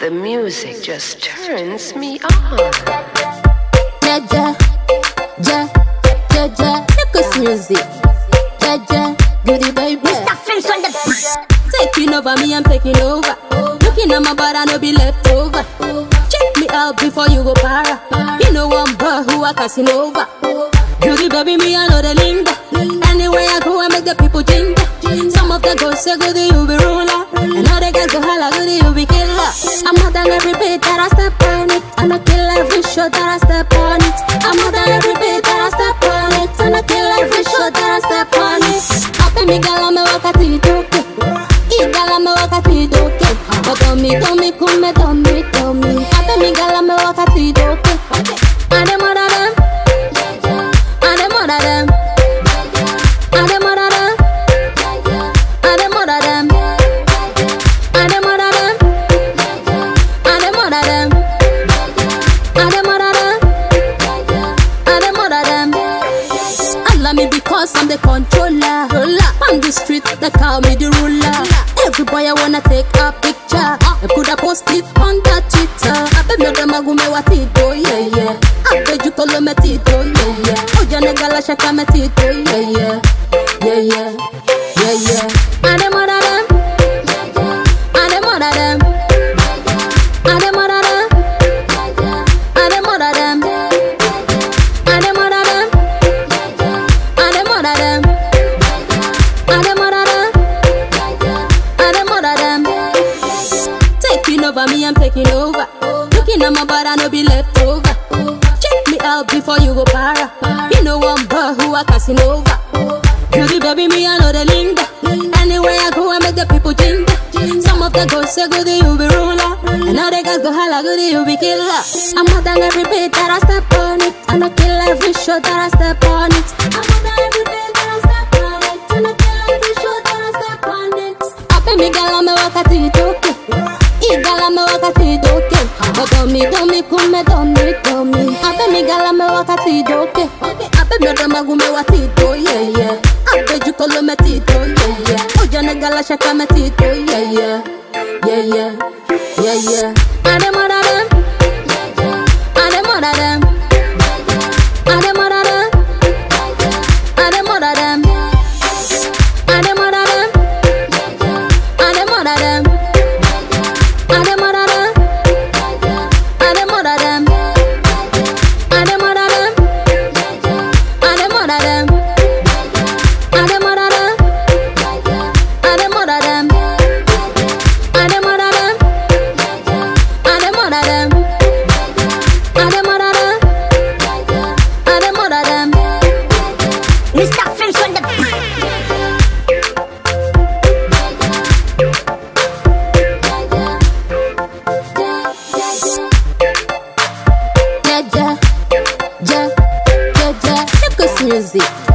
The music just turns me on. Ja, ja, ja, ja, ja. Circus music. Ja, ja, Goody Babi. Mr. Phrymx on the beat. Taking over me, I'm taking over. Looking at my body, I no be left over. Check me out before you go para. You know one boy who I casting over. Goody Babi, me I know the lingo. Anywhere I go, I make the shot that I step on it. I'm more than every beat that I step on it. And I kill every shot that I step on it. Up in me girl, I'm a walk at it okay. I'm a walk at it okay. But tell me, tell me, come me, tell me, tell me. Up in me gala me walk Because I'm the controller. On the street, they call me the ruler. Every boy I wanna take a picture. Uh-huh. I coulda post it on the Twitter. Uh-huh. I bet me the magume wa tito, yeah yeah. Uh-huh. I bet you call me tito, yeah yeah. Oh, jane gala shaka me tito, yeah yeah. Yeah yeah, yeah yeah. And them other taking over. Looking at my body, I no be left over. Check me out before you go para. You know one boy who I casting over. Goody Babi, me I know the lingo. Anywhere I go, I make the people ginger. Some of the girls say goody, you be ruler. And all the guys go holla, goody, you be killer. I'm more than every beat that I step on it. I kill every shot that I step on it. I'm more than every beat that I step on it. I kill every shot that I step on it. Up in me, girl, I'm a. Igala me wakati doke. Odomi domi kume domi domi. Abe mi gala me wakati doke. Abe mi odoma gume wati do yeah yeah. Abe jukolo me ti do yeah yeah. Oja ne gala shaka me ti do yeah yeah. Yeah yeah. Yeah yeah. Ademo 13.